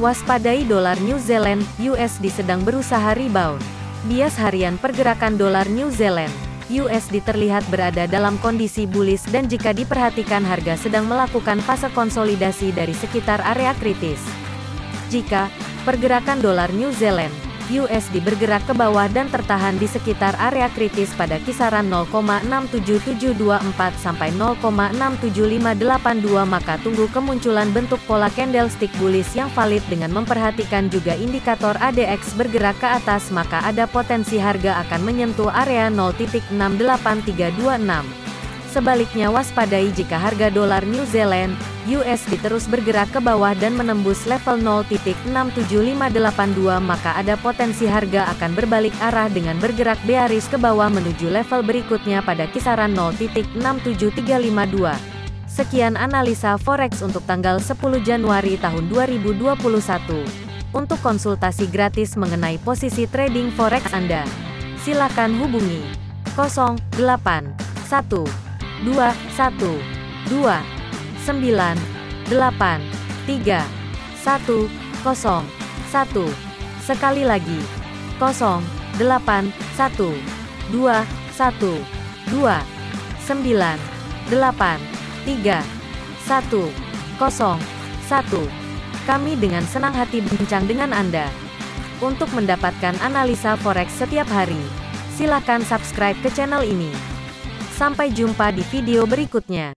Waspadai dolar New Zealand USD sedang berusaha rebound. Bias harian pergerakan dolar New Zealand USD terlihat berada dalam kondisi bullish dan jika diperhatikan harga sedang melakukan fase konsolidasi dari sekitar area kritis. Jika pergerakan dolar New Zealand USD bergerak ke bawah dan tertahan di sekitar area kritis pada kisaran 0,67724 sampai 0,67582 maka tunggu kemunculan bentuk pola candlestick bullish yang valid dengan memperhatikan juga indikator ADX bergerak ke atas maka ada potensi harga akan menyentuh area 0.68326. Sebaliknya waspadai jika harga dolar New Zealand, USD terus bergerak ke bawah dan menembus level 0.67582 maka ada potensi harga akan berbalik arah dengan bergerak bearish ke bawah menuju level berikutnya pada kisaran 0.67352. Sekian analisa forex untuk tanggal 10 Januari tahun 2021. Untuk konsultasi gratis mengenai posisi trading forex Anda, silakan hubungi 081 dua satu dua sembilan delapan tiga satu kosong satu sekali lagi kosong delapan satu dua satu dua sembilan delapan tiga satu kosong satu kami dengan senang hati bincang dengan Anda. Untuk mendapatkan analisa forex setiap hari, silakan subscribe ke channel ini. Sampai jumpa di video berikutnya.